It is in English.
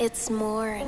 It's more